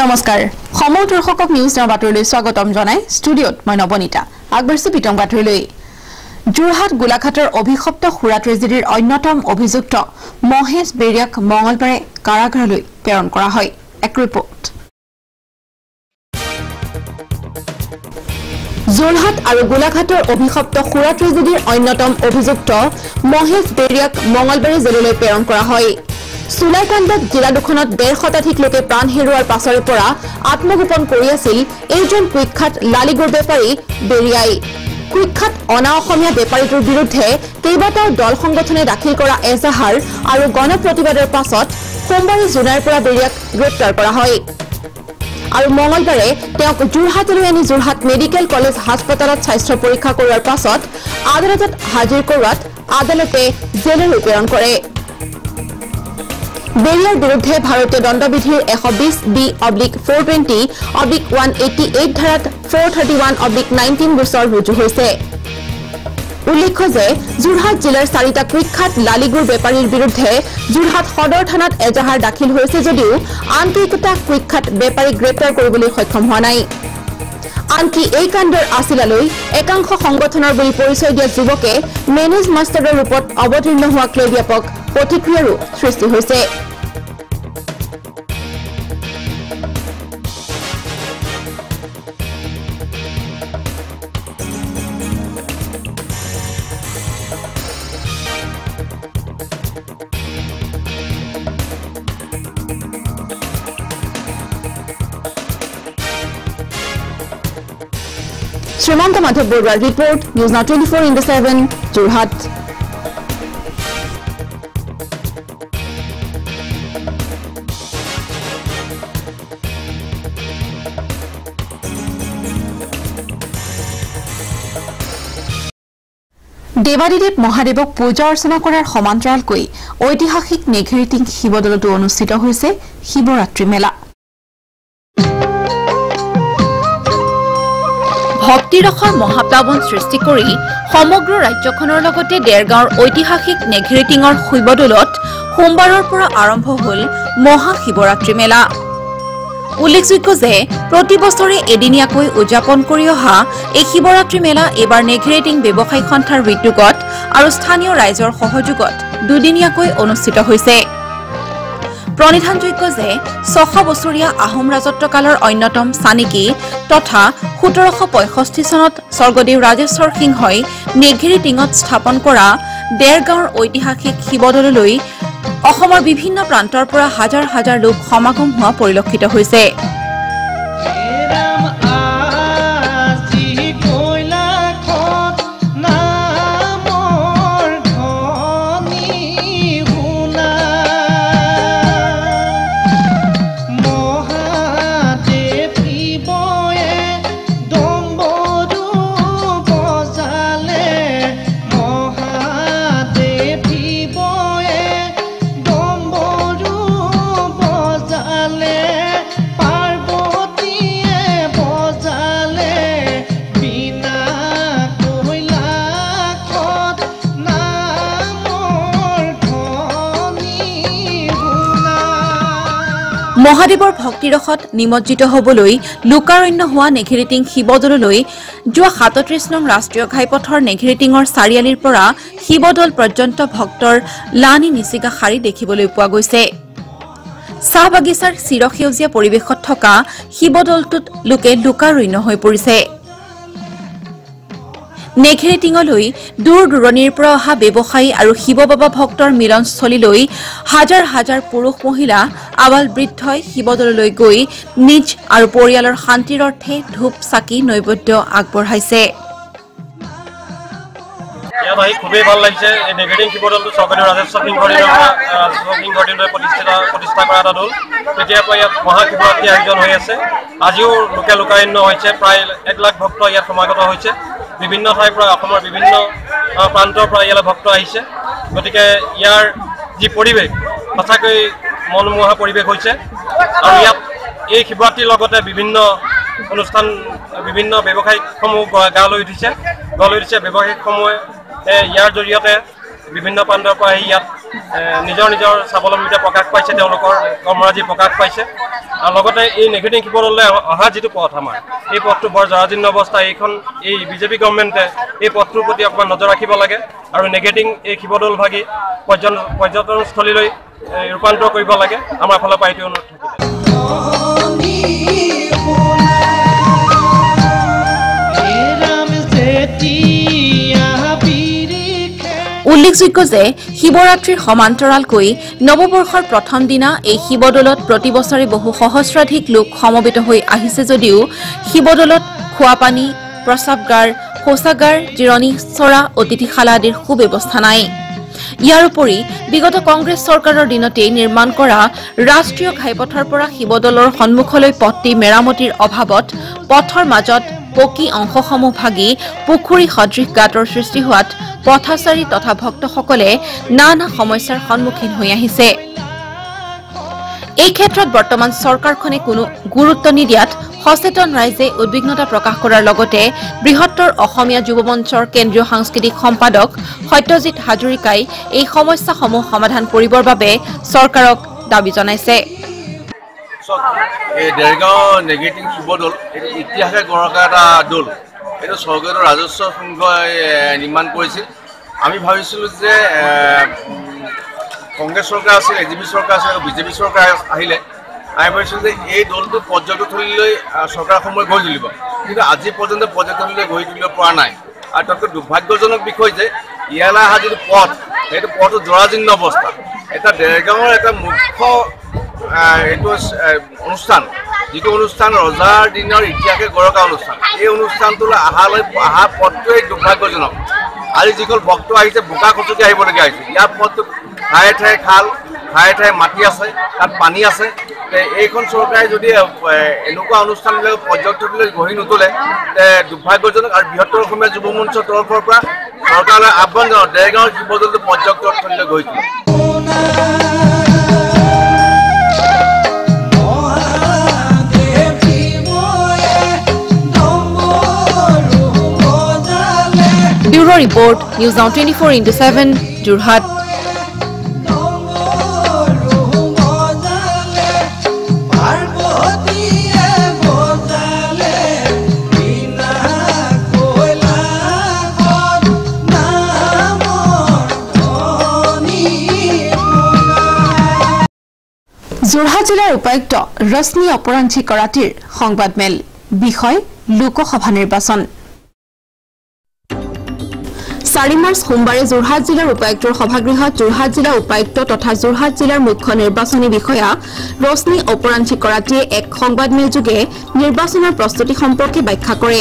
নমস্কাৰ। সমূহ দৰ্শকক নিউজ নাও বাতৰিলৈ স্বাগতম জনাই ষ্টুডিঅ'ত মই নৱনীতা আগবাঢ়িছো প্ৰীতম গাঁঠৰিলৈ যোৰহাট গোলাঘাটৰ অভিশপ্ত সুৰা ট্ৰেজেডীৰ অন্যতম অভিযুক্ত মহেশ বেৰিয়াক মঙলবাৰে কাৰাগাৰলৈ প্ৰেৰণ কৰা হয়। এক ৰিপৰ্ট যোৰহাট আৰু গোলাঘাটৰ অভিশপ্ত সুৰা ট্ৰেজেডীৰ অন্যতম অভিযুক্ত মহেশ বেৰিয়াক মঙলবাৰে জেললৈ প্ৰেৰণ কৰা হয়। চুলাইকাণ্ডত জিলা দুখনত ডেৰ শতাধিক লোকে প্ৰাণ হেৰুওৱাৰ পাছৰে পৰা আত্মগোপন কৰি আছিল এইজন কুখ্যাত লালিগুৰ বেপাৰী বেৰিয়াই। কুখ্যাত অনা অসমীয়া বেপাৰীটোৰ বিৰুদ্ধে কেইবাটাও দল সংগঠনে দাখিল কৰা এজাহাৰ আৰু গণ প্ৰতিবাদৰ পাছত সোমবাৰে জুনাইৰ পৰা বেৰিয়াক গ্ৰেপ্তাৰ কৰা হয়। আৰু মঙলবাৰে তেওঁক যোৰহাটলৈ আনি যোৰহাট মেডিকেল কলেজ হাস্পতালত স্বাস্থ্য পৰীক্ষা কৰোৱাৰ পাছত আদালতত হাজিৰ কৰোৱাত আদালতে জেললৈ প্ৰেৰণ কৰে। বেৰিয়াৰ বিৰুদ্ধে ভাৰতীয় দণ্ডবিধিৰ এশ বিছ B oblique four twenty oblique one eighty eight ধাৰাত four thirty one oblique nineteen গোচৰ ৰুজু হৈছে। উল্লেখ্য যে যোৰহাট জিলাৰ চাৰিটা কুখ্যাত লালিগুৰ বেপাৰীৰ বিৰুদ্ধে যোৰহাট সদৰ থানাত এজাহাৰ দাখিল হৈছে যদিও আন কেইটা কুখ্যাত বেপাৰীক গ্ৰেপ্তাৰ কৰিবলৈ সক্ষম হোৱা নাই। আনকি এই কাণ্ডৰ আছিলালৈ একাংশ সংগঠনৰ বুলি পৰিচয় দিয়া যুৱকে মেনেজ মাষ্টাৰৰ ৰূপত অৱতীৰ্ণ হোৱাক লৈ ব্যাপক প্ৰতিক্ৰিয়াৰো সৃষ্টি হৈছে। শ্ৰীমন্ত মাধৱ বৰুৱাৰ report News Now twenty four into seven Jorhat. দেৱাদিদেৱ মহাদেৱক পূজা অৰ্চনা কৰাৰ সমান্তৰালকৈ ঐতিহাসিক নেঘেৰিটিং শিৱদৌলতো অনুষ্ঠিত হৈছে শিৱৰাত্ৰি মেলা। ভক্তিৰসৰ মহাপ্লাৱন সৃষ্টি কৰি সমগ্ৰ ৰাজ্যখনৰ লগতে ডেৰগাঁৱৰ ঐতিহাসিক নেঘেৰিটিঙৰ শৈৱদৌলত সোমবাৰৰ পৰা আৰম্ভ হল মহাশিৱৰাত্ৰি মেলা। উল্লেখযোগ্য যে প্ৰতি বছৰে এদিনীয়াকৈ উদযাপন কৰি অহা এই শিৱৰাত্ৰি মেলা এইবাৰ নেঘেৰিটিং ব্যৱসায়িক সন্থাৰ উদ্যোগত আৰু স্থানীয় ৰাইজৰ সহযোগত দুদিনীয়াকৈ অনুষ্ঠিত হৈছে। প্ৰণিধানযোগ্য যে ছশ বছৰীয়া আহোম ৰাজত্বকালৰ অন্যতম চানিকী তথা সোতৰশ পঁয়ষষ্ঠি চনত স্বৰ্গদেউ ৰাজেশ্বৰ সিংহই নেঘেৰী টিঙত স্থাপন কৰা ডেৰগাঁৱৰ ঐতিহাসিক শিৱদৌললৈ অসমৰ বিভিন্ন প্ৰান্তৰ পৰা হাজাৰ হাজাৰ লোক সমাগম হোৱা পৰিলক্ষিত হৈছে। মহাদেৱৰ ভক্তিৰসত নিমজ্জিত হবলৈ লোকাৰণ্য হোৱা নেঘেৰিটিং শিৱদৌললৈ যোৱা সাতত্ৰিশ নং ৰাষ্ট্ৰীয় ঘাইপথৰ নেঘেৰিটিঙৰ চাৰিআলিৰ পৰা শিৱদৌল পৰ্যন্ত ভক্তৰ লানি নিচিগা শাৰী দেখিবলৈ পোৱা গৈছে। চাহ বাগিচাৰ চিৰসেউজীয়া পৰিৱেশত থকা শিৱদৌলটোত লোকে লোকাৰণ্য হৈ পৰিছে। নেঘেৰিটিঙলৈ দূৰ দূৰণিৰ পৰা অহা ব্যৱসায়ী আৰু শিৱ বাবা ভক্তৰ মিলনস্থলীলৈ হাজাৰ হাজাৰ পুৰুষ মহিলা আৱাল বৃদ্ধই শিৱদৌললৈ গৈ নিজ আৰু পৰিয়ালৰ শান্তিৰ অৰ্থে ধূপ চাকি নৈবদ্য আগবঢ়াইছে। খুবেই ভাল লাগিছে। এই নেগেটিং শিৱদৌলটো প্ৰতিষ্ঠিত প্ৰতিষ্ঠা কৰা এটা দৌল। তেতিয়াৰ পৰা ইয়াত মহাশিৱৰাত্ৰি আয়োজন হৈ আছে। আজিও লোকে লোকাৰণ্য হৈছে। প্ৰায় এক লাখ ভক্ত ইয়াত সমাগত হৈছে। বিভিন্ন ঠাইৰ পৰা অসমৰ বিভিন্ন প্ৰান্তৰ পৰা ইয়ালৈ ভক্ত আহিছে। গতিকে ইয়াৰ যি পৰিৱেশ সঁচাকৈ মনোমোহা পৰিৱেশ হৈছে। আৰু ইয়াত এই শিৱৰাত্ৰিৰ লগতে বিভিন্ন অনুষ্ঠান বিভিন্ন ব্যৱসায়িকসমূহ গ- লৈ উঠিছে। গঢ় লৈ উঠিছে ব্যৱসায়িকসমূহে ইয়াৰ জৰিয়তে বিভিন্ন প্ৰান্তৰ পৰা আহি ইয়াত নিজৰ নিজৰ স্বাৱলম্বিতা প্ৰকাশ পাইছে তেওঁলোকৰ কৰ্মৰাজি প্ৰকাশ পাইছে। আৰু লগতে এই নেগেটিভ শিৱদৌললৈ অহা যিটো পথ আমাৰ এই পথটো বৰ জৰাজীৰ্ণ অৱস্থা। এইখন এই বিজেপি গভমেণ্টে এই পথটোৰ প্ৰতি অকণমান নজৰ ৰাখিব লাগে আৰু নেগেটিভ এই শিৱদৌল ভাগি পৰ্যটন পৰ্যটনস্থলীলৈ ৰূপান্তৰ কৰিব লাগে। আমাৰ ফালৰ পৰা এইটো অনুৰোধ থাকিলে। উল্লেখযোগ্য যে শিৱৰাত্ৰিৰ সমান্তৰালকৈ নৱবৰ্ষৰ প্ৰথম দিনা এই শিৱদৌলত প্ৰতি বছৰে বহু সহস্ৰাধিক লোক সমবেত হৈ আহিছে যদিও শিৱদৌলত খোৱাপানী প্ৰস্ৰাৱগাৰ শৌচাগাৰ জিৰণি চৰা অতিথিশালা আদিৰ সুব্যৱস্থা নাই। ইয়াৰ উপৰি বিগত কংগ্ৰেছ চৰকাৰৰ দিনতেই নিৰ্মাণ কৰা ৰাষ্ট্ৰীয় ঘাইপথৰ পৰা শিৱদৌলৰ সন্মুখলৈ পথটি মেৰামতিৰ অভাৱত পথৰ মাজত পকী অংশসমূহ ভাগি পুখুৰী সদৃশ গাঁতৰ সৃষ্টি হোৱাত পথাচাৰী তথা ভক্তসকলে নানা সমস্যাৰ সন্মুখীন হৈ আহিছে। এই ক্ষেত্ৰত বৰ্তমান চৰকাৰখনে কোনো গুৰুত্ব নিদিয়াত সচেতন ৰাইজে উদ্বিগ্নতা প্ৰকাশ কৰাৰ লগতে বৃহত্তৰ অসমীয়া যুৱ মঞ্চৰ কেন্দ্ৰীয় সাংস্কৃতিক সম্পাদক সত্যজিৎ হাজৰিকাই এই সমস্যাসমূহ সমাধান কৰিবৰ বাবে চৰকাৰক দাবী জনাইছে। দেৰগাঁও নেগেটিভ শিৱদৌল এইটো ইতিহাসে গঢ়কা এটা দৌল। এইটো স্বৰ্গীয় ৰাজস্ব সংঘই নিৰ্মাণ কৰিছিল। আমি ভাবিছিলোঁ যে কংগ্ৰেছ চৰকাৰ আছিল এ জি পি চৰকাৰ আছিল আৰু বিজেপি চৰকাৰ আহিলে। আমি ভাবিছিলোঁ যে এই দৌলটো পৰ্যটনথলীলৈ চৰকাৰসমূহে গঢ়ি তুলিব। কিন্তু আজি পৰ্যন্ত পৰ্যটনলৈ গঢ়ি তুলিব পৰা নাই। আৰু তাতকৈ দুৰ্ভাগ্যজনক বিষয় যে ইয়ালৈ অহা যিটো পথ সেইটো পথটো জৰাজীৰ্ণ অৱস্থা। এটা দেৰগাঁৱৰ এটা মুখ্য এইটো অনুষ্ঠান। যিটো অনুষ্ঠান ৰজাৰ দিনৰ ইতিহাসে গৰকা অনুষ্ঠান। এই অনুষ্ঠানটোলৈ অহালৈ অহা পথটোৱেই দুৰ্ভাগ্যজনক। আজি যিখন ভক্ত আহিছে বোকা খচকি আহিবলগীয়া হৈছে। ইয়াৰ পথটো ঠায়ে ঠায়ে খাল ঠায়ে ঠায়ে মাটি আছে তাত পানী আছে। এইখন চৰকাৰে যদি এনেকুৱা অনুষ্ঠানবিলাক পৰ্যটকলৈ গঢ়ি নোতোলে দুৰ্ভাগ্যজনক আৰু বৃহত্তৰ অসমীয়া যুৱ মঞ্চৰ তৰফৰ পৰা চৰকাৰলৈ আহ্বান জনাওঁ দেৰগাঁৱৰ শিৱদৌলটো পৰ্যটকস্থলীলৈ গঢ়ি তোলে। Bureau' report News Now twenty four into seven Jorhat. Jorhat জিলাৰ উপায়ুক্ত ৰশ্মি অপৰাঞ্চি কৰাটীৰ সংবাদমেল বিষয় লোকসভা নিৰ্বাচন চাৰি মাৰ্চ সোমবাৰে যোৰহাট জিলাৰ উপায়ুক্তৰ সভাগৃহত যোৰহাট জিলা উপায়ুক্ত তথা যোৰহাট জিলাৰ মুখ্য নিৰ্বাচনী বিষয়া ৰশ্মি অপৰাঞ্চি কৰাটীয়ে এক সংবাদমেলযোগে নিৰ্বাচনৰ প্ৰস্তুতি সম্পৰ্কে ব্যাখ্যা কৰে।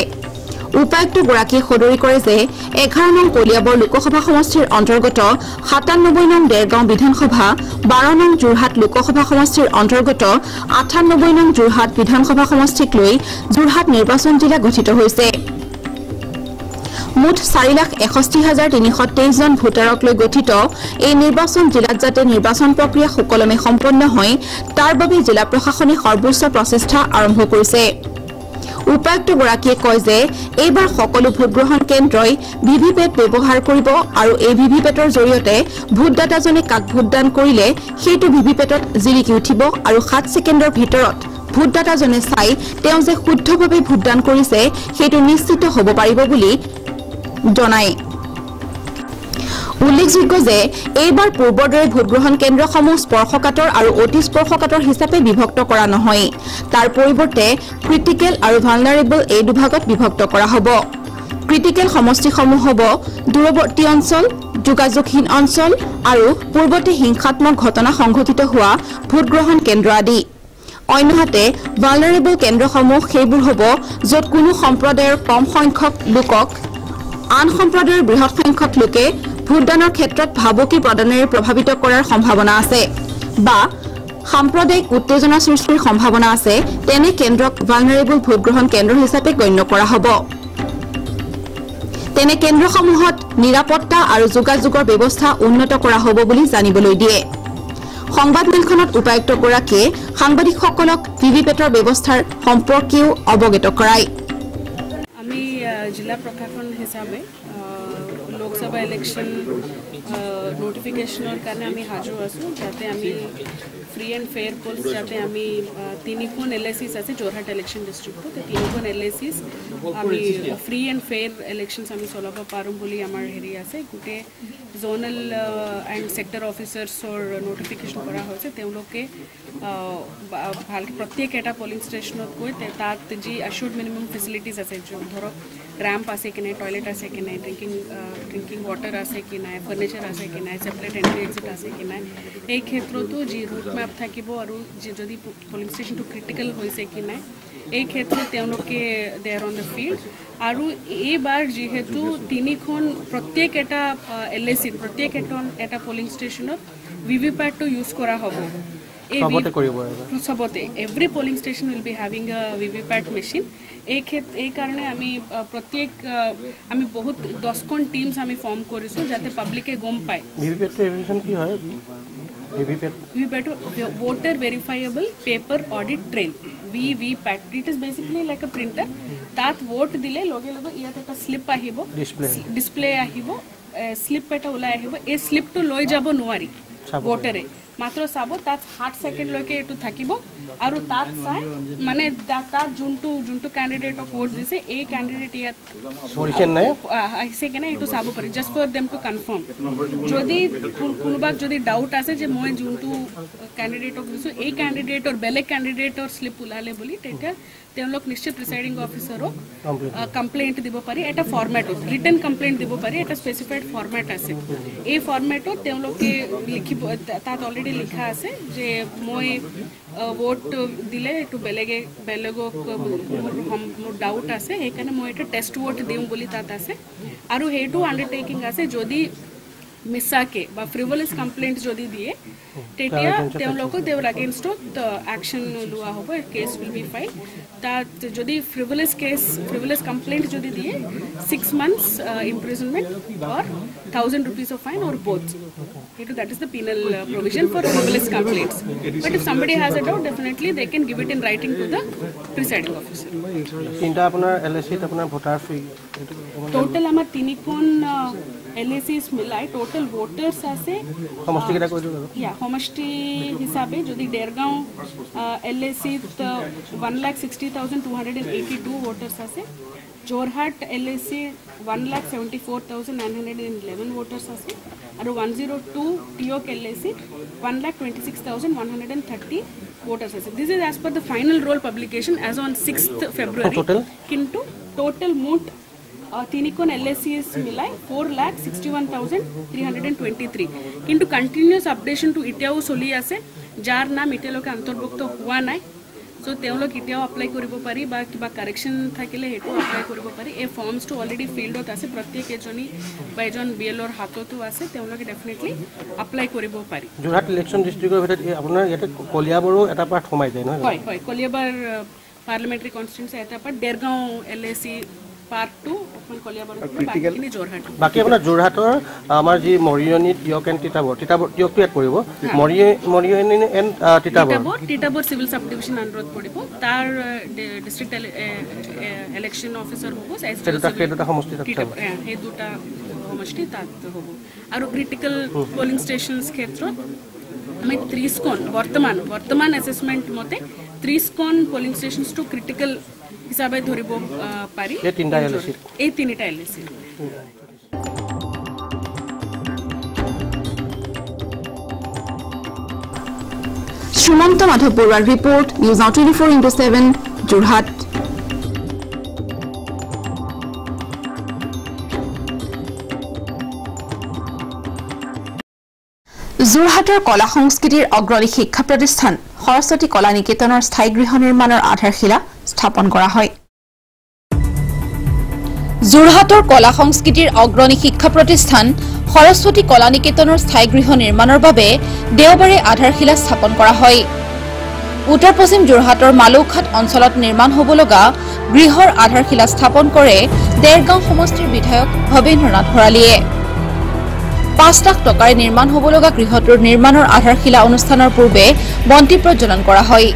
উপায়ুক্তগৰাকীয়ে সদৰি কৰে যে এঘাৰ নং কলিয়াবৰ লোকসভা সমষ্টিৰ অন্তৰ্গত সাতানব্বৈ নং ডেৰগাঁও বিধানসভা বাৰ নং যোৰহাট লোকসভা সমষ্টিৰ অন্তৰ্গত আঠানব্বৈ নং যোৰহাট বিধানসভা সমষ্টিক লৈ যোৰহাট নিৰ্বাচন জিলা গঠিত হৈছে। মুঠ চাৰি লাখ এষষ্ঠি হাজাৰ তিনিশ তেইছজন ভোটাৰক লৈ গঠিত এই নিৰ্বাচন জিলাত যাতে নিৰ্বাচন প্ৰক্ৰিয়া সুকলমে সম্পন্ন হয় তাৰ বাবে জিলা প্ৰশাসনে সৰ্বোচ্চ প্ৰচেষ্টা আৰম্ভ কৰিছে। উপায়ুক্তগৰাকীয়ে কয় যে এইবাৰ সকলো ভোটগ্ৰহণ কেন্দ্ৰই ভি ভি পেট ব্যৱহাৰ কৰিব আৰু এই ভি ভি পেটৰ জৰিয়তে ভোটদাতাজনে কাক ভোটদান কৰিলে সেইটো ভি ভি পেটত জিলিকি উঠিব আৰু সাত ছেকেণ্ডৰ ভিতৰত ভোটদাতাজনে চাই তেওঁ যে শুদ্ধভাৱে ভোটদান কৰিছে সেইটো নিশ্চিত হ'ব পাৰিব বুলি জনায়। উল্লেখযোগ্য যে এইবাৰ পূৰ্বৰ দৰে ভোটগ্ৰহণ কেন্দ্ৰসমূহ স্পৰ্শকাতৰ আৰু অতি স্পৰ্শকাতৰ হিচাপে বিভক্ত কৰা নহয়। তাৰ পৰিৱৰ্তে ক্ৰিটিকেল আৰু ভালনাৰেবল এই দুভাগত বিভক্ত কৰা হ'ব। ক্ৰিটিকেল সমষ্টিসমূহ হ'ব দূৰৱৰ্তী অঞ্চল যোগাযোগহীন অঞ্চল আৰু পূৰ্বতে হিংসাত্মক ঘটনা সংঘটিত হোৱা ভোটগ্ৰহণ কেন্দ্ৰ আদি। অন্যহাতে ভালনাৰেবল কেন্দ্ৰসমূহ সেইবোৰ হ'ব য'ত কোনো সম্প্ৰদায়ৰ কম সংখ্যক লোকক আন সম্প্ৰদায়ৰ বৃহৎ সংখ্যক লোকে ভোটদানৰ ক্ষেত্ৰত ভাবুকি প্ৰদানেৰে প্ৰভাৱিত কৰাৰ সম্ভাৱনা আছে বা সাম্প্ৰদায়িক উত্তেজনা সৃষ্টিৰ সম্ভাৱনা আছে তেনে কেন্দ্ৰক ভালনাৰেবল ভোটগ্ৰহণ কেন্দ্ৰ হিচাপে গণ্য কৰা হ'ব। তেনে কেন্দ্ৰসমূহত নিৰাপত্তা আৰু যোগাযোগৰ ব্যৱস্থা উন্নত কৰা হ'ব বুলি জানিবলৈ দিয়ে। সংবাদমেলখনত উপায়ুক্তগৰাকীয়ে সাংবাদিকসকলক ভি ভি পেটৰ ব্যৱস্থাৰ সম্পৰ্কেও অৱগত কৰায়। জিলা প্ৰশাসন হিচাপে লোকসভা ইলেকশ্যন নটিফিকেশ্যনৰ কাৰণে আমি সাজু আছোঁ যাতে আমি ফ্ৰী এণ্ড ফেয়াৰ পলছ যাতে আমি তিনিখন এল আই চিছ আছে যোৰহাট ইলেকশ্যন ডিষ্ট্ৰিক্টত তিনিখন এল আই চিছ আমি ফ্ৰী এণ্ড ফেয়াৰ ইলেকশ্যনছ আমি চলাব পাৰোঁ বুলি আমাৰ হেৰি আছে গোটেই জ'নেল এণ্ড ছেক্টৰ অফিচাৰ্ছৰ নটিফিকেশ্যন কৰা হৈছে তেওঁলোকে ভালকৈ প্ৰত্যেক এটা পলিং ষ্টেচনত গৈ তাত যি এশ্যুৰ্ড মিনিমাম ফেচিলিটিজ আছে য'ত ৰেম্প আছে কি নাই টয়লেট আছে কি নাই ড্ৰিংকিং ড্ৰিংকিং ৱাটাৰ আছে কি নাই ফাৰ্নিচাৰ আছে কি নাই ছেপাৰেট এণ্ট্ৰি এক্সিট আছে কি নাই এই ক্ষেত্ৰতো যি ৰুট মেপ থাকিব আৰু যি যদি পলিং ষ্টেচনটো ক্ৰিটিকেল হৈছে কি নাই এই ক্ষেত্ৰত তেওঁলোকে they are on the field আৰু এইবাৰ যিহেতু তিনিখন প্ৰত্যেক এটা এল এ চিত প্ৰত্যেক এটা এটা পলিং ষ্টেচনত ভি ভি পেটটো ইউজ কৰা হ'ব চবতে কৰিব every polling station will be having a V V PAT machine এই ক্ষেত্ৰ এই কাৰণে আমি প্ৰত্যেক আমি বহুত দহখন টিমছ আমি ফৰ্ম কৰিছোঁ যাতে পাব্লিকে গম পায়। ভি ভি পেটটো এভিয়েশ্যন কি হয়? V V PAT V V V it is basically like a printer তাত ভোট দিলে লগে লগে ইয়াত এটা শ্লিপ আহিব. ডিছপ্লে আহিব। শ্লিপ এটা ওলাই আহিব। এই শ্লিপটো লৈ যাব নোৱাৰি ভোটাৰে মাত্ৰ চাব তাত সাত ছেকেণ্ডলৈকে এইটো থাকিব। আৰু তাত চাই মানে তাত যোনটো যোনটো কেণ্ডিডেটক ভোট দিছে এই কেণ্ডিডেট ইয়াত আহিছে কেনে এইটো চাব পাৰি just for them to confirm যদি কোন- কোনোবাক যদি ডাউট আছে যে মই যোনটো কেণ্ডিডেটক দিছোঁ এই কেণ্ডিডেটৰ বেলেগ কেণ্ডিডেটৰ শ্লিপ ওলালে বুলি তেতিয়া তেওঁলোক নিশ্চয় প্ৰিচাইডিং অফিচাৰক কমপ্লেইণ্ট দিব পাৰি এটা ফৰ্মেটত ৰিটাৰ্ণ কমপ্লেইণ্ট দিব পাৰি এটা স্পেচিফাইড ফৰ্মেট আছে এই ফৰ্মেটত তেওঁলোকে লিখিব তাত অলৰেডি লিখা আছে যে মই ভোট দিলে এইটো বেলেগে বেলেগক মোৰ ডাউট আছে সেইকাৰণে মই এটা টেষ্ট ভোট দিওঁ বুলি তাত আছে। আৰু সেইটো আণ্ডাৰটেকিং আছে যদি মিছাকে বা ফ্ৰিভলেছ কমপ্লেইণ্ট যদি দিয়ে তেতিয়া তেওঁলোকক তেওঁৰ এগেইনষ্টত একশ্যন লোৱা হ'ব কেছ উইল বি ফাইল তাত যদি ফ্ৰিভলেছ কেছ ফ্ৰিভলেছ কমপ্লেইণ্ট যদি দিয়ে six months imprisonment or thousand rupees of fine or both সেইটো that is the penal uh, provision for frivolous complaints. But if somebody has a doubt, definitely they can give it in writing to the presiding officer. তিনিটা আপোনাৰ L A চিত আপোনাৰ voter free এইটো অকণমান total আমাৰ তিনিখন L এ চিছ মিলাই total voters আছে সমষ্টিকেইটা কৈ দিওঁ বাৰু ইয়া সমষ্টি হিচাপে যদি Dergaon L A C one lakh sixty thousand two hundred and eighty two voters আছে Jorhat L A C one lakh seventy four thousand nine hundred and eleven voters আছে আৰু one zero' two Teok L A C one lakh twenty six thousand one hundred and thirty voters আছে this is as per the final roll publication as on sixth February Total? কিন্তু total তিনিখন L S C S মিলাই four lakh sixty one thousand three hundred and twenty three কিন্তু continuous আপডেশ্যনটো এতিয়াও চলি আছে যাৰ নাম এতিয়ালৈকে অন্তৰ্ভুক্ত হোৱা নাই চ' তেওঁলোক এতিয়াও এপ্লাই কৰিব পাৰি বা কিবা কাৰেকশ্যন থাকিলে সেইটো এপ্লাই কৰিব পাৰি এই ফৰ্মছটো অলৰেডি ফিল্ডত আছে প্ৰত্যেক এজনী বা এজন বি এলৰ হাততো আছে তেওঁলোকে ডেফিনেটলি এপ্লাই কৰিব পাৰি যোৰহাট ইলেকশ্যন ডিষ্ট্ৰিক্টৰ ভিতৰত আপোনাৰ ইয়াতে কলিয়াবৰো এটা পাৰ্ট সোমাই যায় নহয়? হয় হয় কলিয়াবাৰ পাৰ্লিমেণ্টাৰী কনষ্টিটুৱেঞ্চি এটাৰ পৰা Dergaon L A C two বাকী আপোনাৰ যোৰহাটৰ আমাৰ যি মৰিয়নি টিয়ক এণ্ড তিতাবৰ তিতাবৰ টিয়কটো ইয়াত পৰিব। মৰিয় Mariani and Titabar. Titabar civil sub division আণ্ডাৰত পৰিব। তাৰ ডিষ্ট্ৰিক্ট ইলেকশ্যন অফিচাৰ হ'ব সেই দুটা সেই দুটা সমষ্টি সেই দুটা সমষ্টি তাত হ'ব। আৰু ক্ৰিটিকেল পলিং ষ্টেচনছ ক্ষেত্ৰত আমি ত্ৰিছখন বৰ্তমান বৰ্তমান এছেছমেণ্ট মতে ত্ৰিছখন পলিং ষ্টেচনছটো ক্ৰিটিকেল হিচাপে ধৰিব পাৰি। এই তিনিটা L A C Srimanta Madhab বৰুৱাৰ report News Now twenty four into seven Jorhat যোৰহাটৰ কলা সংস্কৃতিৰ অগ্ৰণী শিক্ষা প্ৰতিষ্ঠান সৰস্বতী কলা নিকেতনৰ স্থায়ী গৃহ নিৰ্মাণৰ আধাৰশিলা স্থাপন কৰা হয়। যোৰহাটৰ কলা সংস্কৃতিৰ অগ্ৰণী শিক্ষা প্ৰতিষ্ঠান সৰস্বতী কলা নিকেতনৰ স্থায়ী গৃহ নিৰ্মাণৰ বাবে দেওবাৰে আধাৰশিলা স্থাপন কৰা হয়। উত্তৰ পশ্চিম যোৰহাটৰ মালৌখাট অঞ্চলত নিৰ্মাণ হ'ব লগা গৃহৰ আধাৰশিলা স্থাপন কৰে দেৰগাঁও সমষ্টিৰ বিধায়ক ভৱেন্দ্ৰ নাথ ভৰালীয়ে। পাঁচ লাখ টকাৰে নিৰ্মাণ হ'ব লগা গৃহটোৰ নিৰ্মাণৰ আধাৰশিলা অনুষ্ঠানৰ পূৰ্বে বন্তি প্ৰজ্বলন কৰা হয়।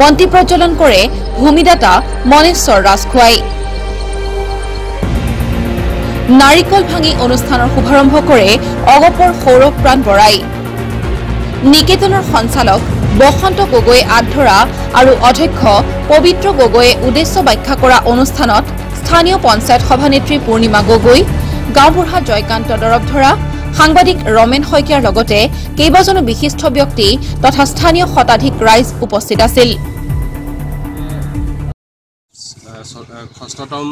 বন্তি প্ৰজ্বলন কৰে ভূমিদাতা মনেশ্বৰ ৰাজখোৱাই। নাৰিকল ভাঙি অনুষ্ঠানৰ শুভাৰম্ভ কৰে অগপৰ সৌৰভ প্ৰাণ বৰাই। নিকেতনৰ সঞ্চালক বসন্ত গগৈয়ে আঁত ধৰা আৰু অধ্যক্ষ পবিত্ৰ গগৈয়ে উদ্দেশ্য ব্যাখ্যা কৰা অনুষ্ঠানত স্থানীয় পঞ্চায়ত সভানেত্ৰী পূৰ্ণিমা গগৈ গাঁওবুঢ়া জয়কান্ত দৰবধৰা সাংবাদিক ৰমেন শইকীয়াৰ লগতে কেইবাজনো বিশিষ্ট ব্যক্তি তথা স্থানীয় শতাধিক ৰাইজ উপস্থিত আছিল। ষষ্ঠতম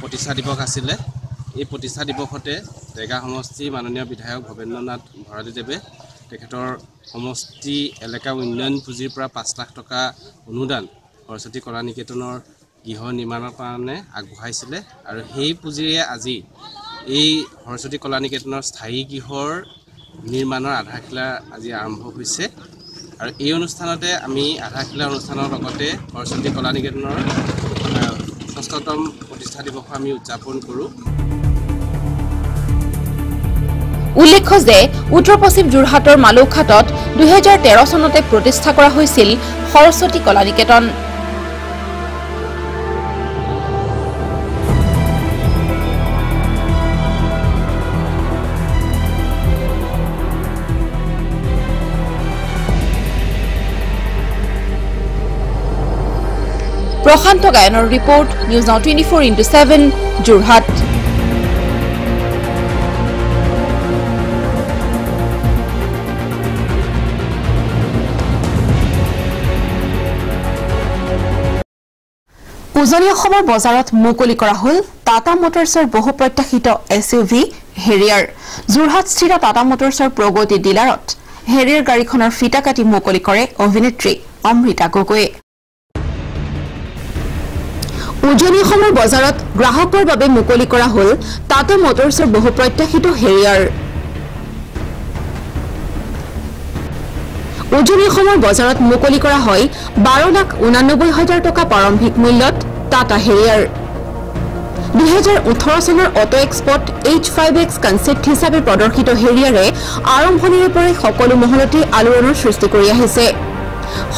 প্ৰতিষ্ঠা দিৱস আছিলে। এই প্ৰতিষ্ঠা দিৱসতে ডেগা সমষ্টিৰ মাননীয় বিধায়ক ভৱেন্দ্ৰনাথ ভৰালীদেৱে তেখেতৰ সমষ্টি এলেকা উন্নয়ন পুঁজিৰ পৰা পাঁচ লাখ টকা অনুদান সৰস্বতী কলা নিকেতনৰ গৃহ নিৰ্মাণৰ কাৰণে আগবঢ়াইছিলে। আৰু সেই পুঁজিৰে আজি এই সৰস্বতী কলা নিকেতনৰ স্থায়ী গৃহৰ নিৰ্মাণৰ আধাৰশিলা আজি আৰম্ভ হৈছে। আৰু এই অনুষ্ঠানতে আমি আধাৰশিলা অনুষ্ঠানৰ লগতে সৰস্বতী কলা নিকেতনৰ ষষ্ঠতম প্ৰতিষ্ঠা দিৱস আমি উদযাপন কৰোঁ। উল্লেখ্য যে উত্তৰ পশ্চিম যোৰহাটৰ মালৌখাটত দুহেজাৰ তেৰ চনতে প্ৰতিষ্ঠা কৰা হৈছিল সৰস্বতী কলা নিকেতন Prashanta গায়নৰ report News Now twenty four into seven Jorhat. উজনি অসমৰ বজাৰত মুকলি কৰা হ'ল টাটা মটৰ্ছৰ বহু প্ৰত্যাশিত এছ ইউ ভি হেৰিয়াৰ। যোৰহাটস্থিত টাটা মটৰ্ছৰ প্ৰগতি ডিলাৰত হেৰিয়াৰ গাড়ীখনৰ ফিটা কাটি মুকলি কৰে অভিনেত্ৰী অমৃতা গগৈয়ে। উজনি অসমৰ বজাৰত গ্ৰাহকৰ বাবে মুকলি কৰা হ'ল টাটা মটৰ্ছৰ বহু প্ৰত্যাশিত হেৰিয়াৰ। উজনি অসমৰ বজাৰত মুকলি কৰা হয় বাৰ লাখ ঊনানব্বৈ হাজাৰ টকা প্ৰাৰম্ভিক মূল্যত টাটা হেৰিয়াৰ। দুহেজাৰ ওঠৰ চনৰ অটো এক্সপত এইচ ফাইভ এক্স কনচেপ্ট হিচাপে প্ৰদৰ্শিত হেৰিয়াৰে আৰম্ভণিৰে পৰাই সকলো মহলতে আলোড়নৰ সৃষ্টি কৰি আহিছে।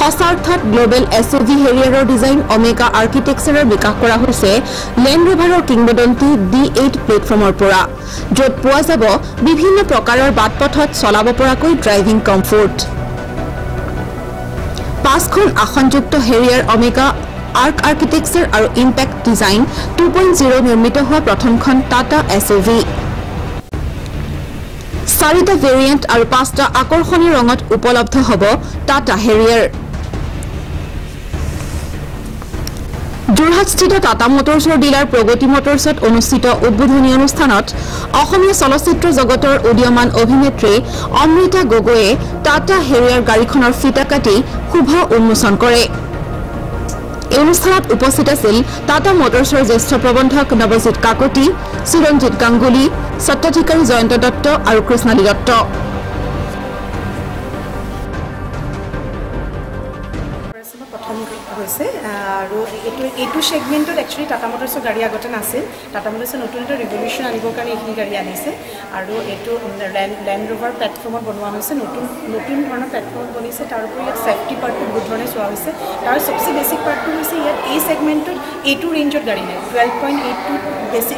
সঁচাৰ্থত গ্লবেল এছ ইউ ভি হেৰিয়াৰৰ ডিজাইন অমেগা আৰ্কিটেকচাৰৰ বিকাশ কৰা হৈছে লেণ্ড ৰোভাৰৰ কিংবদন্তী ডি এইট প্লেটফৰ্মৰ পৰা য'ত পোৱা যাব বিভিন্ন প্ৰকাৰৰ বাট পথত চলাব পৰাকৈ ড্ৰাইভিং কমফৰ্ট। পাঁচখন আসনযুক্ত হেৰিয়াৰ অমেগা আৰ্ক আৰ্কিটেকচাৰ আৰু impact design two point zero' নিৰ্মিত হোৱা প্ৰথমখন টাটা এছ ইউ ভি চাৰিটা ভেৰিয়েণ্ট আৰু পাঁচটা আকৰ্ষণীয় ৰঙত উপলব্ধ হ'ব টাটা হেৰিয়াৰ। যোৰহাটস্থিত টাটা মটৰ্ছৰ ডিলাৰ প্ৰগতি মটৰ্ছত অনুষ্ঠিত উদ্বোধনী অনুষ্ঠানত অসমীয়া চলচ্চিত্ৰ জগতৰ উদীয়মান অভিনেত্ৰী অমৃতা গগৈয়ে টাটা হেৰিয়াৰ গাড়ীখনৰ ফিটা কাটি শুভ উন্মোচন কৰে। এই অনুষ্ঠানত উপস্থিত আছিল টাটা মটৰ্ছৰ জ্যেষ্ঠ প্ৰবন্ধক নৱজিৎ কাকতি চিৰঞ্জিত গাংগুলী স্বত্বাধিকাৰী জয়ন্ত দত্ত আৰু কৃষ্ণালী দত্ত। হৈছে আৰু এইটো এইটো ছেগমেণ্টত একচুৱেলি টাটা মটৰ্ছৰ গাড়ী আগতে নাছিল। টাটা মটৰ্ছে নতুন এটা ৰিভলিউশ্যন আনিবৰ কাৰণে এইখিনি গাড়ী আনিছে। আৰু এইটো লেণ্ড লেণ্ড ৰোভাৰ প্লেটফৰ্মত বনোৱা হৈছে। নতুন নতুন ধৰণৰ প্লেটফৰ্মত বনিছে। তাৰ উপৰি ইয়াত ছেফটি পাৰ্টটো বহুত ধৰণে চোৱা হৈছে। তাৰ চবচে বেছিক পাৰ্টটো হৈছে ইয়াত এই ছেগমেণ্টত এইটো ৰেঞ্জত গাড়ী নাই। টুৱেল্ভ পইণ্ট এইট টু বেছি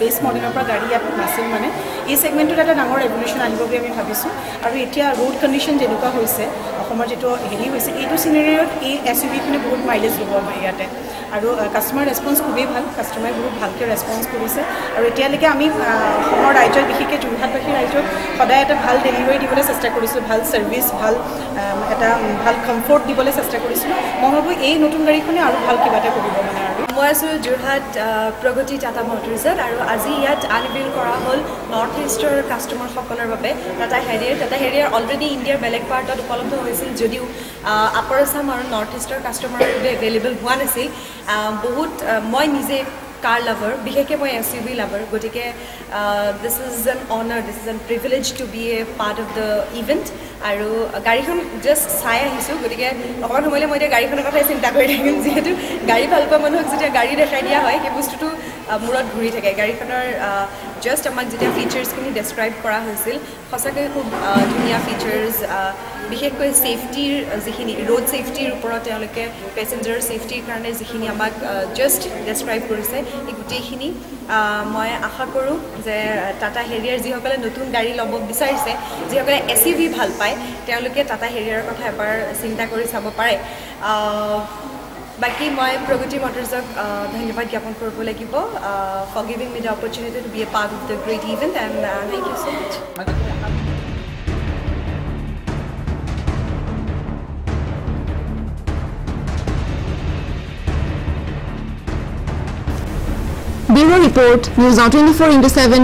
বেছ মডেলৰ পৰা গাড়ী ইয়াত নাছিল মানে। এই ছেগমেণ্টত এটা ডাঙৰ ৰেভলিউশ্যন আনিব বুলি আমি ভাবিছোঁ। আৰু এতিয়া ৰোড কণ্ডিশ্যন যেনেকুৱা হৈছে অসমৰ যিটো হেৰি হৈছে এইটো চিনেৰিয়ত এই এছ ইউ ভিখিনি বহুত মাইলেজ ল'ব আমাৰ ইয়াতে। আৰু কাষ্টমাৰ ৰেচপন্স খুবেই ভাল। কাষ্টমাৰে বহুত ভালকৈ ৰেচপন্স কৰিছে। আৰু এতিয়ালৈকে আমি অসমৰ ৰাইজক বিশেষকৈ যোৰহাটবাসী ৰাইজক সদায় এটা ভাল ডেলিভাৰী দিবলৈ চেষ্টা কৰিছোঁ ভাল ছাৰ্ভিচ ভাল এটা ভাল কমফৰ্ট দিবলৈ চেষ্টা কৰিছিলোঁ। মই ভাবোঁ এই নতুন গাড়ীখনে আৰু ভাল কিবা এটা কৰিব মানে আৰু। মই আছোঁ যোৰহাট প্ৰগতি টাটা মটৰ্ছত আৰু আজি ইয়াত আনবিল কৰা হ'ল নৰ্থ ইষ্টৰ কাষ্টমাৰসকলৰ বাবে টাটা হেৰিয়াৰ। টাটা হেৰিয়াৰ অলৰেডি ইণ্ডিয়াৰ বেলেগ পাৰ্টত উপলব্ধ হৈছিল যদিও আপাৰ আছাম আৰু নৰ্থ ইষ্টৰ কাষ্টমাৰৰ বাবে এভেইলেবল হোৱা নাছিল। বহুত মই নিজে কাৰ লাভাৰ বিশেষকৈ মই এছ ইউ ভি লাভাৰ গতিকে this is an honour this is an privilege to be a part of the event আৰু গাড়ীখন জাষ্ট চাই আহিছোঁ গতিকে অকণমান সময়লৈ মই এতিয়া গাড়ীখনৰ কথাই চিন্তা কৰি থাকিম যিহেতু গাড়ী ভাল পোৱা মানুহক যেতিয়া গাড়ী দেখাই দিয়া হয় সেই বস্তুটো মূৰত ঘূৰি থাকে। গাড়ীখনৰ জাষ্ট আমাক যেতিয়া ফিচাৰ্ছখিনি ডেছক্ৰাইব কৰা হৈছিল সঁচাকৈ খুব ধুনীয়া ফিচাৰ্ছ বিশেষকৈ ছেফটিৰ যিখিনি ৰোড ছেফটিৰ ওপৰত তেওঁলোকে পেচেঞ্জাৰৰ ছেফটিৰ কাৰণে যিখিনি আমাক জাষ্ট ডেছক্ৰাইব কৰিছে এই গোটেইখিনি মই আশা কৰোঁ যে টাটা হেৰিয়াৰ যিসকলে নতুন গাড়ী ল'ব বিচাৰিছে যিসকলে এ চি ভি ভাল পায় তেওঁলোকে টাটা হেৰিয়াৰৰ কথা এবাৰ চিন্তা কৰি চাব পাৰে। বাকী মই প্ৰগতি মটৰ্ছক আহ, ধন্যবাদ জ্ঞাপন কৰিব লাগিব। For giving me the opportunity to be a part of the great event and thank you so much bureau' report News Now twenty four into seven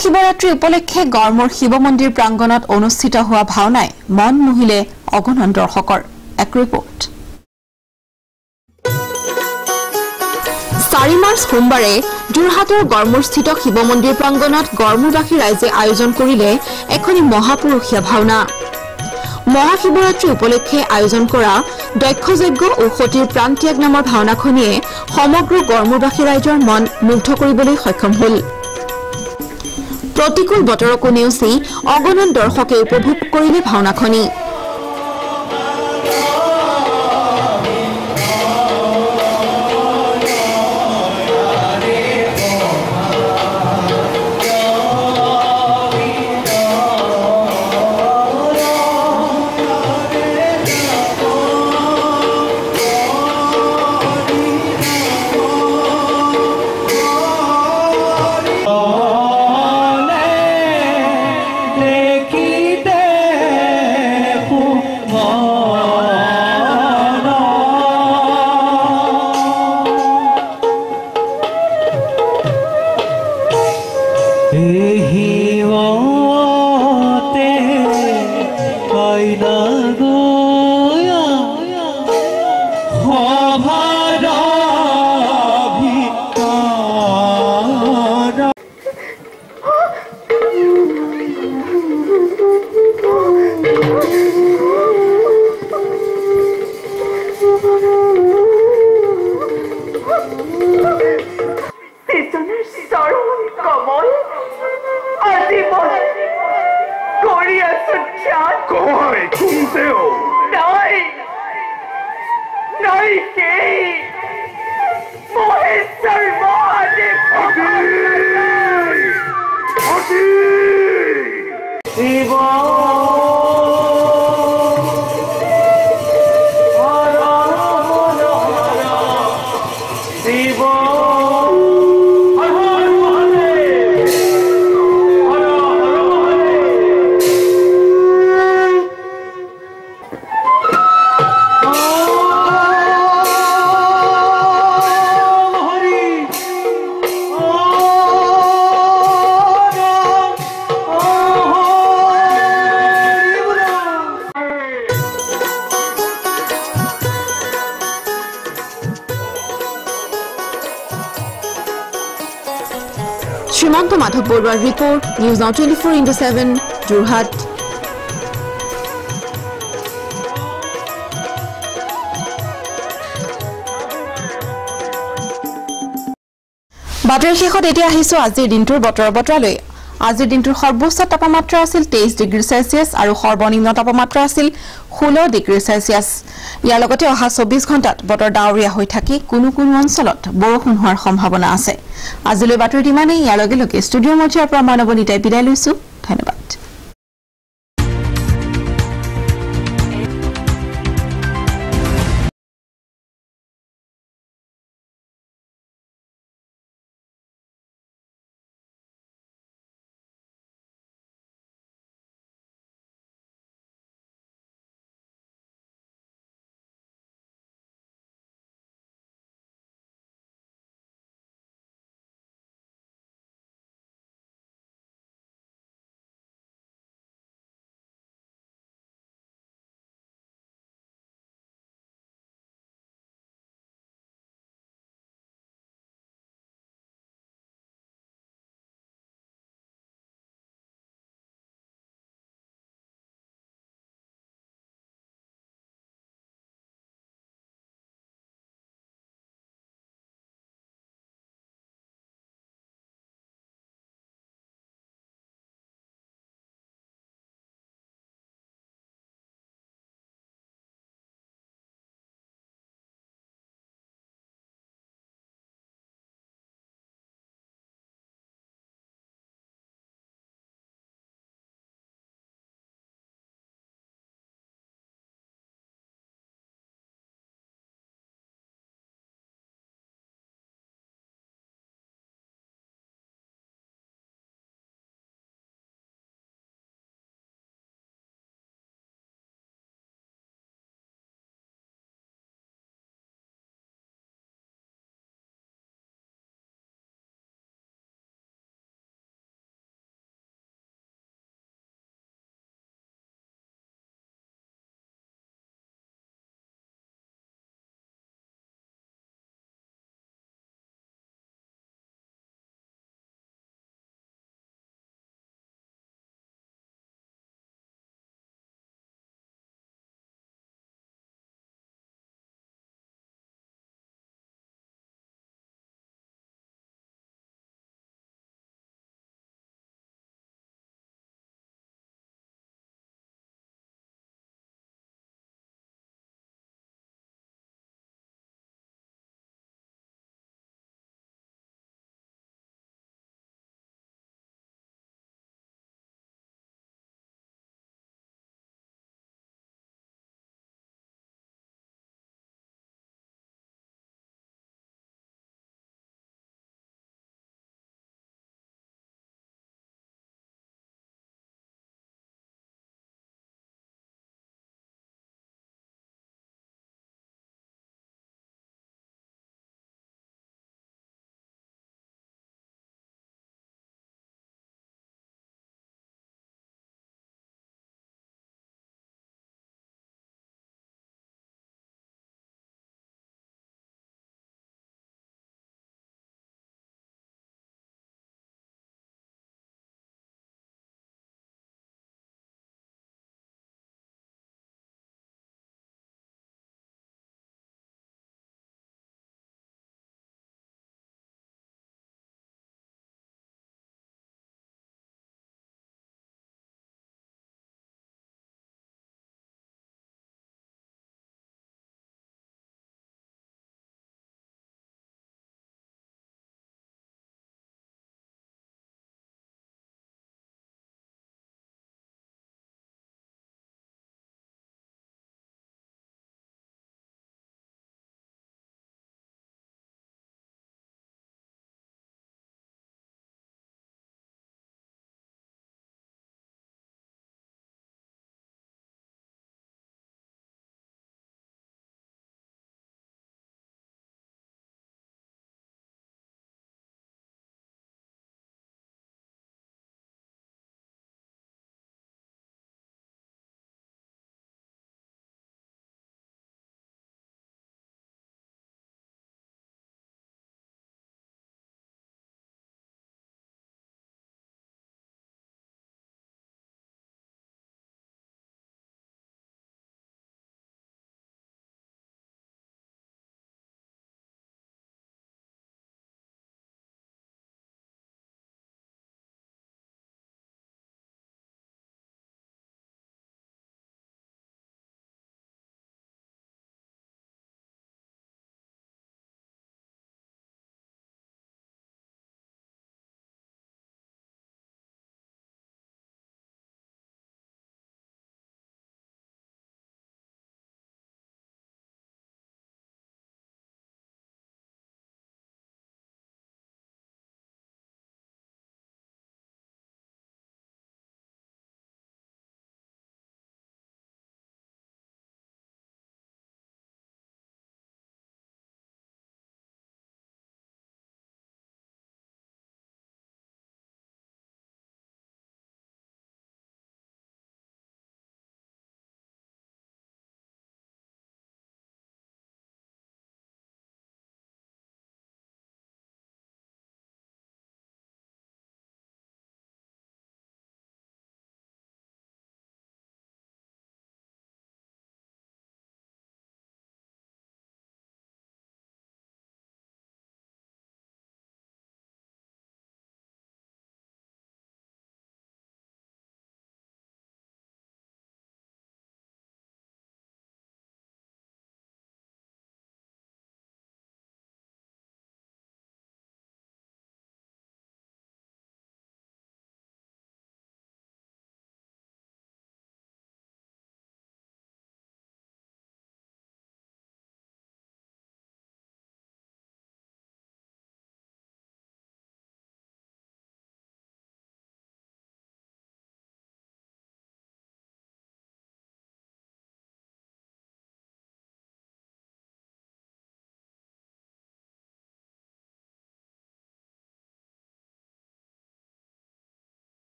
Mahashivratri উপলক্ষে গড়মূৰ শিৱ মন্দিৰ প্ৰাংগণত অনুষ্ঠিত হোৱা ভাওনাই মন মুহিলে অগণন দৰ্শকৰ। এক ৰিপৰ্ট। চাৰি মাৰ্চ সোমবাৰে যোৰহাটৰ গড়মূৰস্থিত শিৱ মন্দিৰ প্ৰাংগণত গড়মূৰবাসী ৰাইজে আয়োজন কৰিলে এখনি মহাপুৰুষীয়া ভাওনা। মহাশিৱৰাত্ৰি উপলক্ষে আয়োজন কৰা দক্ষযজ্ঞ ও সতীৰ প্ৰাণত্যাগ নামৰ ভাওনাখনিয়ে সমগ্ৰ গড়মূৰবাসী ৰাইজৰ মন মুগ্ধ কৰিবলৈ সক্ষম হ'ল। প্ৰতিকূল বতৰকো নেওচি অগণন দৰ্শকে উপভোগ কৰিলে ভাওনাখনি। Report News Now twenty four into seven Jorhat বাতৰিৰ শেষত এতিয়া আহিছো আজিৰ দিনটোৰ বতৰৰ বতৰালৈ। আজিৰ দিনটোৰ সৰ্বোচ্চ তাপমাত্ৰা আছিল তেইছ ডিগ্ৰী চেলছিয়াছ আৰু সৰ্বনিম্ন তাপমাত্ৰা আছিল ষোল্ল ডিগ্ৰী চেলছিয়াছ। ইয়াৰ লগতে অহা চৌবিছ ঘণ্টাত বতৰ ডাৱৰীয়া হৈ থাকি কোনো কোনো অঞ্চলত বৰষুণ হোৱাৰ সম্ভাৱনা আছে। আজিলৈ বাতৰিত ইমানেই। ইয়াৰ লগে লগে ষ্টুডিঅ'ৰ মজিয়াৰ পৰা মই নৱনীতাই বিদায় লৈছো।